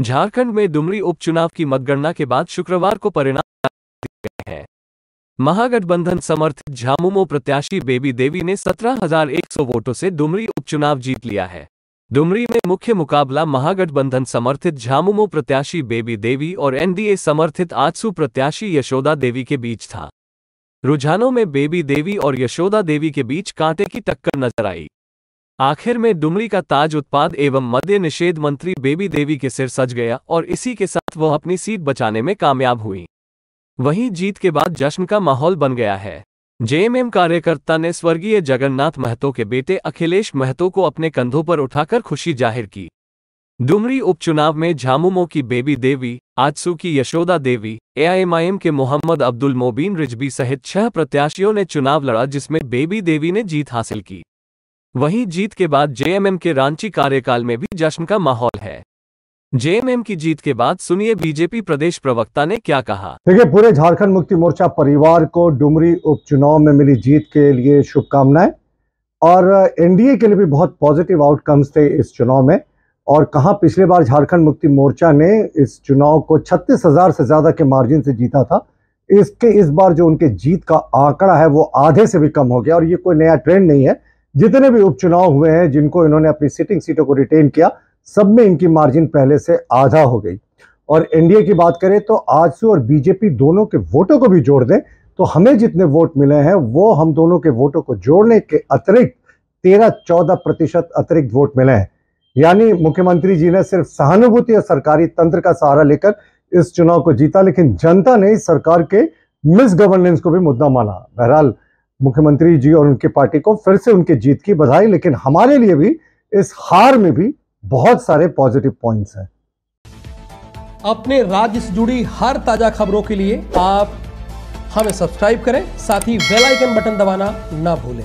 झारखंड में दुमरी उपचुनाव की मतगणना के बाद शुक्रवार को परिणाम दिए हैं। महागठबंधन समर्थित झामुमो प्रत्याशी बेबी देवी ने 17,100 वोटों से दुमरी उपचुनाव जीत लिया है। दुमरी में मुख्य मुकाबला महागठबंधन समर्थित झामुमो प्रत्याशी बेबी देवी और एनडीए समर्थित आजसू प्रत्याशी यशोदा देवी के बीच था। रुझानों में बेबी देवी और यशोदा देवी के बीच कांटे की टक्कर नज़र आई। आखिर में दुमरी का ताज उत्पाद एवं मद्य निषेध मंत्री बेबी देवी के सिर सज गया और इसी के साथ वह अपनी सीट बचाने में कामयाब हुई। वहीं जीत के बाद जश्न का माहौल बन गया है। जेएमएम कार्यकर्ता ने स्वर्गीय जगन्नाथ महतो के बेटे अखिलेश महतो को अपने कंधों पर उठाकर खुशी ज़ाहिर की। डुमरी उपचुनाव में झामुमो की बेबी देवी, आजसू की यशोदा देवी, एआईएमआईएम के मोहम्मद अब्दुल मोबीन रिजबी सहित छह प्रत्याशियों ने चुनाव लड़ा जिसमें बेबी देवी ने जीत हासिल की। वहीं जीत के बाद जेएमएम के रांची कार्यकाल में भी जश्न का माहौल है। जेएमएम की जीत के बाद सुनिए बीजेपी प्रदेश प्रवक्ता ने क्या कहा। देखिए, पूरे झारखंड मुक्ति मोर्चा परिवार को डुमरी उपचुनाव में मिली जीत के लिए शुभकामनाएँ और एनडीए के लिए भी बहुत पॉजिटिव आउटकम्स थे इस चुनाव में और कहा पिछले बार झारखंड मुक्ति मोर्चा ने इस चुनाव को छत्तीस हज़ार से ज़्यादा के मार्जिन से जीता था। इसके इस बार जो उनके जीत का आंकड़ा है, वो आधे से भी कम हो गया और ये कोई नया ट्रेंड नहीं है। जितने भी उपचुनाव हुए हैं, जिनको इन्होंने अपनी सिटिंग सीटों को रिटेन किया, सब में इनकी मार्जिन पहले से आधा हो गई। और एनडीए की बात करें तो आजसू और बीजेपी दोनों के वोटों को भी जोड़ दें तो हमें जितने वोट मिले हैं, वो हम दोनों के वोटों को जोड़ने के अतिरिक्त तेरह चौदह प्रतिशत अतिरिक्त वोट मिले हैं। यानी मुख्यमंत्री जी ने सिर्फ़ सहानुभूति और सरकारी तंत्र का सहारा लेकर इस चुनाव को जीता, लेकिन जनता ने सरकार के मिस गवर्नेंस को भी मुद्दा माना। बहरहाल मुख्यमंत्री जी और उनकी पार्टी को फिर से उनकी जीत की बधाई, लेकिन हमारे लिए भी इस हार में भी बहुत सारे पॉजिटिव पॉइंट्स हैं। अपने राज्य से जुड़ी हर ताज़ा खबरों के लिए आप हमें सब्सक्राइब करें, साथ ही बेल आइकन बटन दबाना ना भूलें।